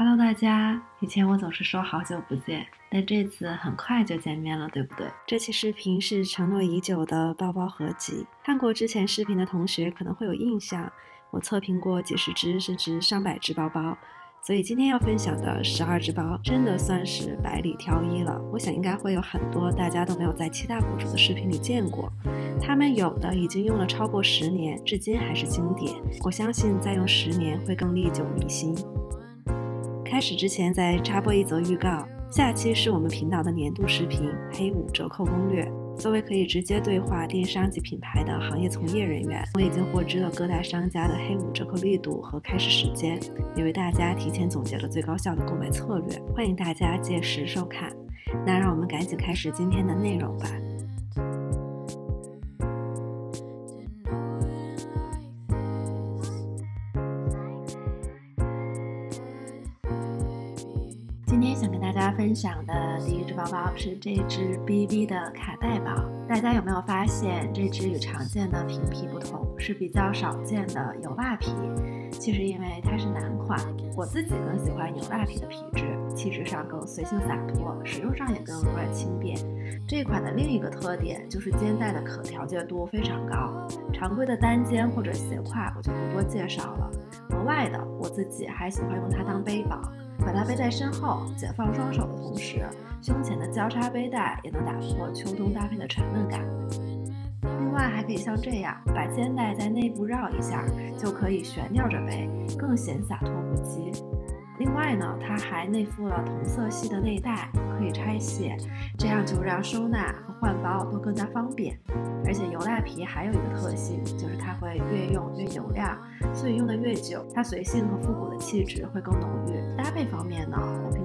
Hello，大家！以前我总是说好久不见，但这次很快就见面了，对不对？这期视频是承诺已久的包包合集。看过之前视频的同学可能会有印象，我测评过几十只甚至上百只包包。所以今天要分享的十二只包，真的算是百里挑一了。我想应该会有很多大家都没有在其他博主的视频里见过，他们有的已经用了超过十年，至今还是经典。我相信再用十年会更历久弥新。开始之前再插播一则预告，下期是我们频道的年度视频——黑五折扣攻略。作为可以直接对话电商及品牌的行业从业人员，我已经获知了各大商家的黑五折扣力度和开始时间，也为大家提前总结了最高效的购买策略，欢迎大家届时收看。那让我们赶紧开始今天的内容吧。的第一只包是这只 BB 的卡带包。大家有没有发现，这只与常见的平皮不同，是比较少见的油蜡皮？其实因为它是男款，我自己更喜欢油蜡皮的皮质，气质上更随性洒脱，使用上也更柔软轻便。这款的另一个特点就是肩带的可调节度非常高，常规的单肩或者斜挎我就不多介绍了。额外的，我自己还喜欢用它当背包。把它背在身后，解放双手的同时，胸前的交叉背带也能打破秋冬搭配的沉闷感。另外，还可以像这样，把肩带在内部绕一下，就可以悬吊着背，更显洒脱不羁。另外呢，它还内附了同色系的内袋，可以拆卸，这样就让收纳和换包都更加方便。而且油蜡皮还有一个特性，就是它会越用越油亮，所以用的越久，它随性和复古的气质会更浓郁。搭配方面呢，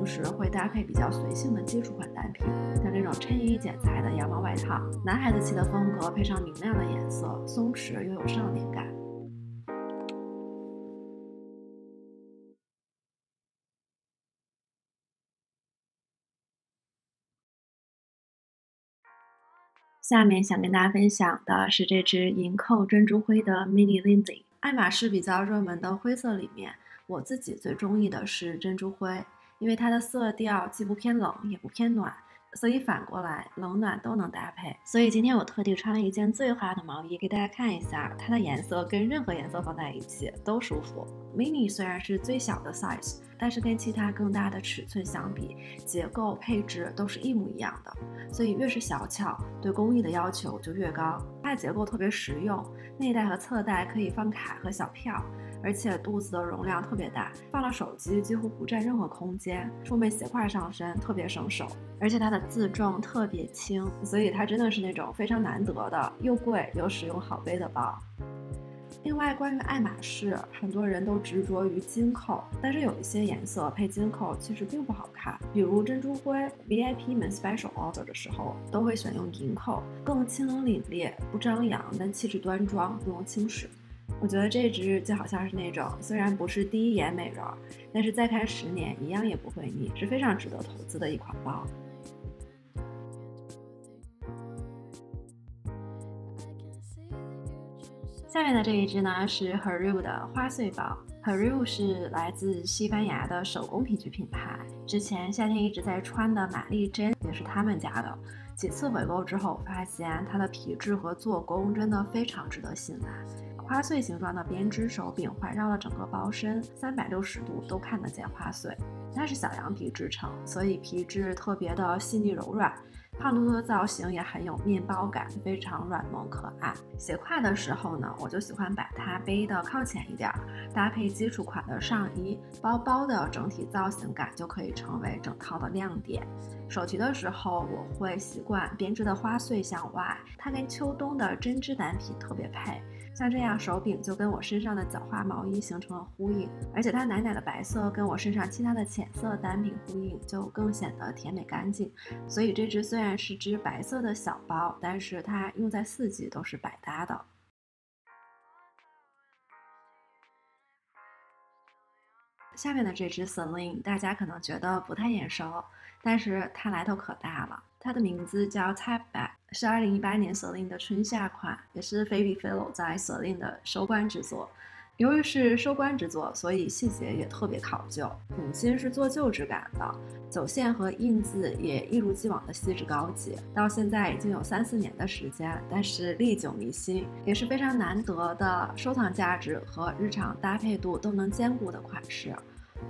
同时会搭配比较随性的基础款单品，像这种衬衣剪裁的羊毛外套，男孩子气的风格配上明亮的颜色，松弛又有少年感。下面想跟大家分享的是这只银扣珍珠灰的 Mini Lindy。爱马仕比较热门的灰色里面，我自己最中意的是珍珠灰，因为它的色调既不偏冷也不偏暖。所以反过来，冷暖都能搭配。所以今天我特地穿了一件最花的毛衣给大家看一下，它的颜色跟任何颜色放在一起都舒服。Mini 虽然是最小的 size，但是跟其他更大的尺寸相比，结构配置都是一模一样的。所以越是小巧，对工艺的要求就越高。它的结构特别实用，内袋和侧袋可以放卡和小票。而且肚子的容量特别大，放了手机几乎不占任何空间，出门斜挎上身特别省手。而且它的自重特别轻，所以它真的是那种非常难得的又贵又实用好背的包。另外，关于爱马仕，很多人都执着于金扣，但是有一些颜色配金扣其实并不好看，比如珍珠灰。VIP 们 special order 的时候都会选用银扣，更清冷凛冽，不张扬，但气质端庄，不容轻视。我觉得这只就好像是那种虽然不是第一眼美人，但是再看十年一样也不会腻，是非常值得投资的一款包。下面的这一只呢是 Heru 的花穗包。Heru 是来自西班牙的手工皮具品牌，之前夏天一直在穿的玛丽珍也是他们家的。几次回购之后，发现它的皮质和做工真的非常值得信赖。花穗形状的编织手柄环绕了整个包身，三百六十度都看得见花穗。它是小羊皮制成，所以皮质特别的细腻柔软，胖嘟嘟的造型也很有面包感，非常软萌可爱。斜挎的时候呢，我就喜欢把它背的靠前一点，搭配基础款的上衣，包包的整体造型感就可以成为整套的亮点。手提的时候，我会习惯编织的花穗向外，它跟秋冬的针织单品特别配。像这样手柄就跟我身上的角花毛衣形成了呼应，而且它奶奶的白色跟我身上其他的浅色单品呼应，就更显得甜美干净。所以这只虽然是只白色的小包，但是它用在四季都是百搭的。下面的这只 Celine 大家可能觉得不太眼熟，但是它来头可大了。它的名字叫是2018年 Celine 的春夏款，也是 Phoebe Philo 在 Celine 的收官之作。由于是收官之作，所以细节也特别考究。母亲是做旧质感的，走线和印字也一如既往的细致高级。到现在已经有三四年的时间，但是历久弥新，也是非常难得的收藏价值和日常搭配度都能兼顾的款式。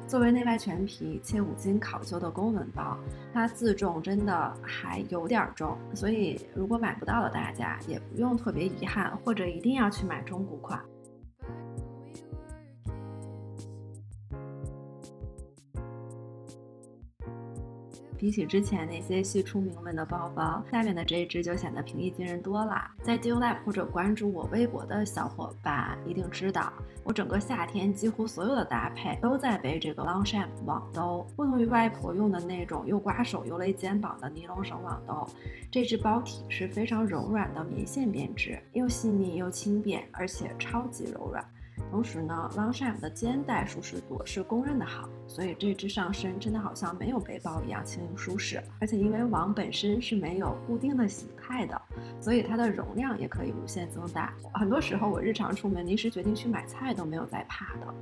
作为内外全皮且五金考究的公文包，它自重真的还有点重，所以如果买不到的大家也不用特别遗憾，或者一定要去买中古款。比起之前那些系出名门的包包，下面的这一只就显得平易近人多了。在 d u l a b 或者关注我微博的小伙伴一定知道，我整个夏天几乎所有的搭配都在背这个 Longchamp 网兜。不同于外婆用的那种又刮手又勒肩膀的尼龙绳网兜，这只包体是非常柔软的棉线编织，又细腻又轻便，而且超级柔软。同时呢，Longchamp 的肩带舒适度是公认的好，所以这只上身真的好像没有背包一样轻盈舒适。而且因为网本身是没有固定的形态的，所以它的容量也可以无限增大。很多时候我日常出门临时决定去买菜都没有在怕的。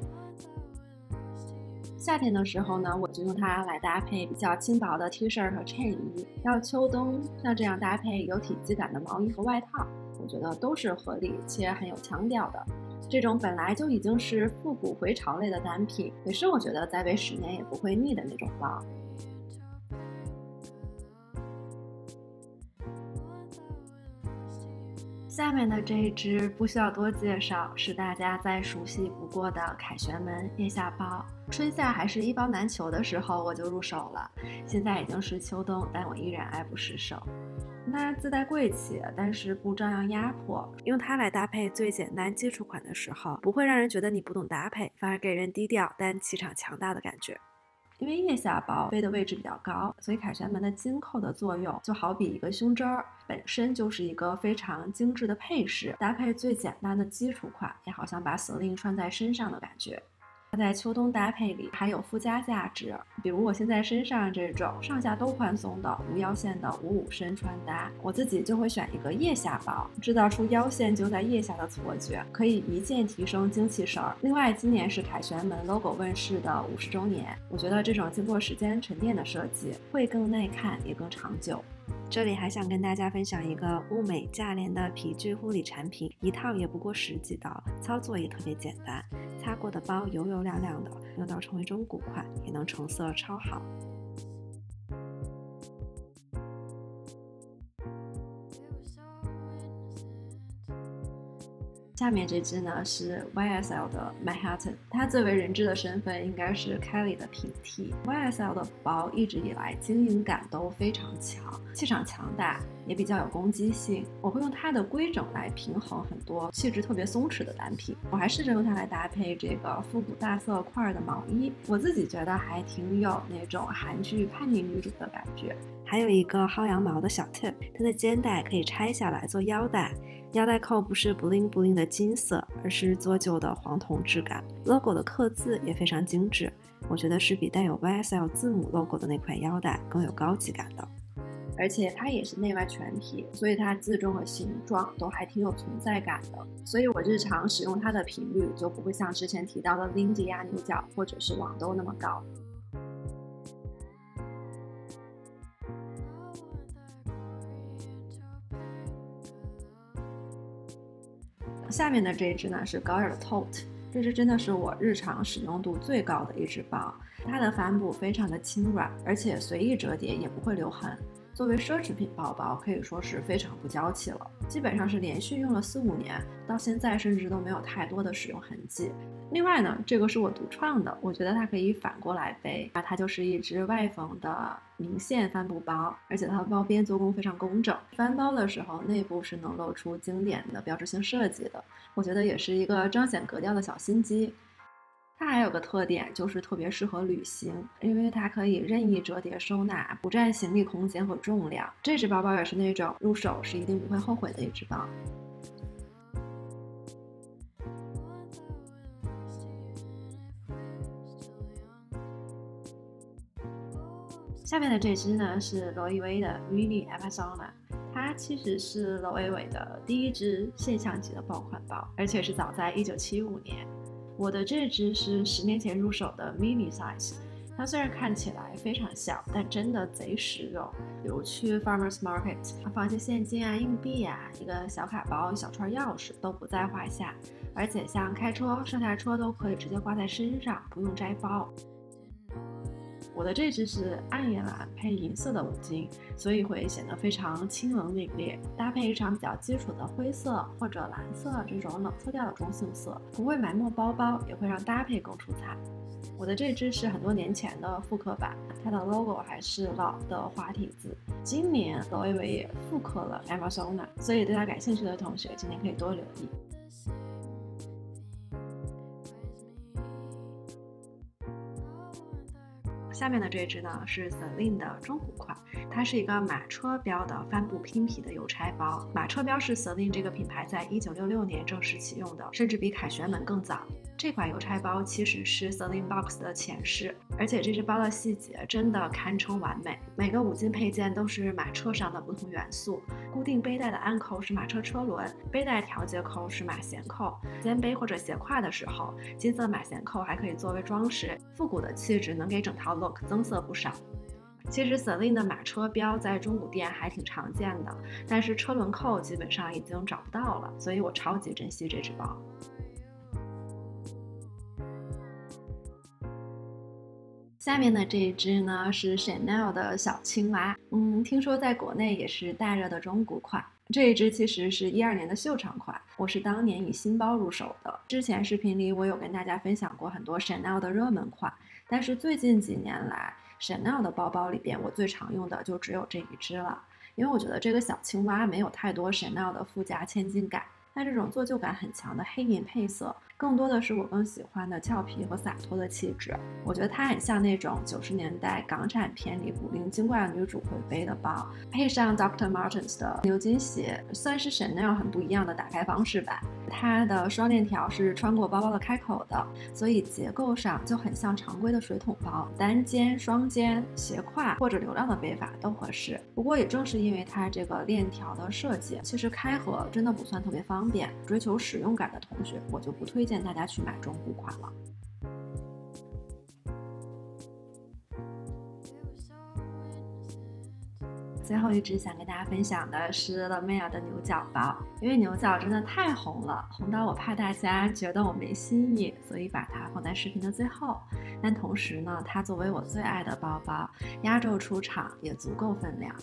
夏天的时候呢，我就用它来搭配比较轻薄的 T 恤和衬衣。要秋冬，像这样搭配有体积感的毛衣和外套，我觉得都是合理且很有腔调的。这种本来就已经是复古回潮类的单品，也是我觉得再背十年也不会腻的那种包。下面的这一只不需要多介绍，是大家再熟悉不过的凯旋门腋下包。春夏还是一包难求的时候，我就入手了。现在已经是秋冬，但我依然爱不释手。它自带贵气，但是不张扬压迫。用它来搭配最简单基础款的时候，不会让人觉得你不懂搭配，反而给人低调但气场强大的感觉。因为腋下包背的位置比较高，所以凯旋门的金扣的作用就好比一个胸针儿，本身就是一个非常精致的配饰。搭配最简单的基础款，也好像把 sling 穿在身上的感觉。它在秋冬搭配里还有附加价值，比如我现在身上这种上下都宽松的无腰线的五五身穿搭，我自己就会选一个腋下包，制造出腰线就在腋下的错觉，可以一键提升精气神儿。另外，今年是凯旋门 logo 问世的五十周年，我觉得这种经过时间沉淀的设计会更耐看也更长久。这里还想跟大家分享一个物美价廉的皮具护理产品，一套也不过十几刀，操作也特别简单，擦过的包油油亮亮的，用到成为中古款也能成色超好。下面这只呢是 YSL 的 Manhattan，它最为人知的身份应该是 Kelly 的平替。YSL 的包一直以来经营感都非常强，气场强大，也比较有攻击性。我会用它的规整来平衡很多气质特别松弛的单品。我还试着用它来搭配这个复古大色块的毛衣，我自己觉得还挺有那种韩剧叛逆女主的感觉。还有一个薅羊毛的小 tip，它的肩带可以拆下来做腰带。腰带扣不是 bling bling 的金色，而是做旧的黄铜质感。logo 的刻字也非常精致，我觉得是比带有 YSL 字母 logo 的那款腰带更有高级感的。而且它也是内外全皮，所以它自重和形状都还挺有存在感的。所以我日常使用它的频率就不会像之前提到的 Lindy 啊、牛角或者是网兜那么高。下面的这一只呢是高尔的 Tote，这只真的是我日常使用度最高的一只包。它的帆布非常的轻软，而且随意折叠也不会留痕。作为奢侈品包包，可以说是非常不娇气了。基本上是连续用了四五年，到现在甚至都没有太多的使用痕迹。另外呢，这个是我独创的，我觉得它可以反过来背，那它就是一只外缝的明线帆布包，而且它的包边做工非常工整，翻包的时候内部是能露出经典的标志性设计的，我觉得也是一个彰显格调的小心机。它还有个特点，就是特别适合旅行，因为它可以任意折叠收纳，不占行李空间和重量。这只包包也是那种入手是一定不会后悔的一只包。下面的这只呢是罗意威的 Mini Amazona，它其实是罗意威的第一只现象级的爆款包，而且是早在1975年。我的这只是十年前入手的 mini size，它虽然看起来非常小，但真的贼实用。比如去 farmers market，放些现金啊、硬币啊，一个小卡包、一小串钥匙都不在话下。而且像开车、上下车都可以直接挂在身上，不用摘包。我的这只是暗夜蓝配银色的五金，所以会显得非常清冷凛冽。搭配一场比较基础的灰色或者蓝色这种冷色调的中性色，不会埋没包包，也会让搭配更出彩。我的这只是很多年前的复刻版，它的 logo 还是老的花体字。今年 Louis 也复刻了 Amazona，所以对它感兴趣的同学今年可以多留意。下面的这只呢是 Celine 的中古款，它是一个马车标的帆布拼皮的邮差包。马车标是 Celine 这个品牌在一九六六年正式启用的，甚至比凯旋门更早。这款邮差包其实是 Celine Box 的前世，而且这只包的细节真的堪称完美。每个五金配件都是马车上的不同元素，固定背带的暗扣是马车车轮，背带调节扣是马衔扣，肩背或者斜挎的时候，金色马衔扣还可以作为装饰，复古的气质能给整套 look 增色不少。其实 Celine 的马车标在中古店还挺常见的，但是车轮扣基本上已经找不到了，所以我超级珍惜这只包。下面的这一只呢是 Chanel 的小青蛙，嗯，听说在国内也是大热的中古款。这一只其实是一二年的秀场款，我是当年以新包入手的。之前视频里我有跟大家分享过很多 Chanel 的热门款，但是最近几年来，Chanel 的包包里边我最常用的就只有这一只了，因为我觉得这个小青蛙没有太多 Chanel 的富家千金感，它这种做旧感很强的黑银配色。更多的是我更喜欢的俏皮和洒脱的气质，我觉得它很像那种九十年代港产片里古灵精怪的女主会背的包，配上 Dr. Martens 的牛津鞋，算是 Chanel 很不一样的打开方式吧。它的双链条是穿过包包的开口的，所以结构上就很像常规的水桶包，单肩、双肩、斜挎或者流浪的背法都合适。不过也正是因为它这个链条的设计，其实开合真的不算特别方便，追求使用感的同学我就不推。荐大家去买中古款了。最后一只想跟大家分享的是乐美尔的牛角包，因为牛角真的太红了，红到我怕大家觉得我没新意，所以把它放在视频的最后。但同时呢，它作为我最爱的包包，压轴出场也足够分量。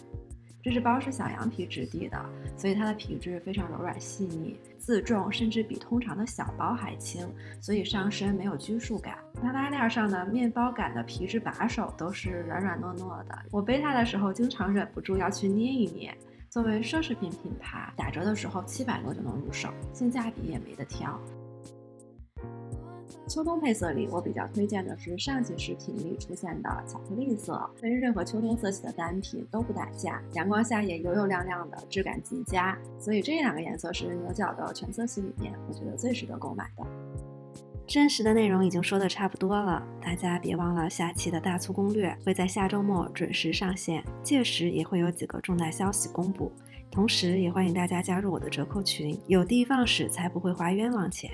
这只包是小羊皮质地的，所以它的皮质非常柔软细腻，自重甚至比通常的小包还轻，所以上身没有拘束感。它拉链上的面包感的皮质把手都是软软糯糯的，我背它的时候经常忍不住要去捏一捏。作为奢侈品品牌，打折的时候七百多就能入手，性价比也没得挑。秋冬配色里，我比较推荐的是上期视频里出现的巧克力色，跟任何秋冬色系的单品都不打架，阳光下也油油亮亮的，质感极佳。所以这两个颜色是牛角的全色系里面，我觉得最值得购买的。真实的内容已经说的差不多了，大家别忘了下期的大促攻略会在下周末准时上线，届时也会有几个重大消息公布，同时也欢迎大家加入我的折扣群，有的放矢才不会花冤枉钱。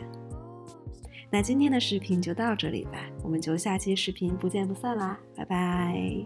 那今天的视频就到这里吧，我们就下期视频不见不散啦，拜拜。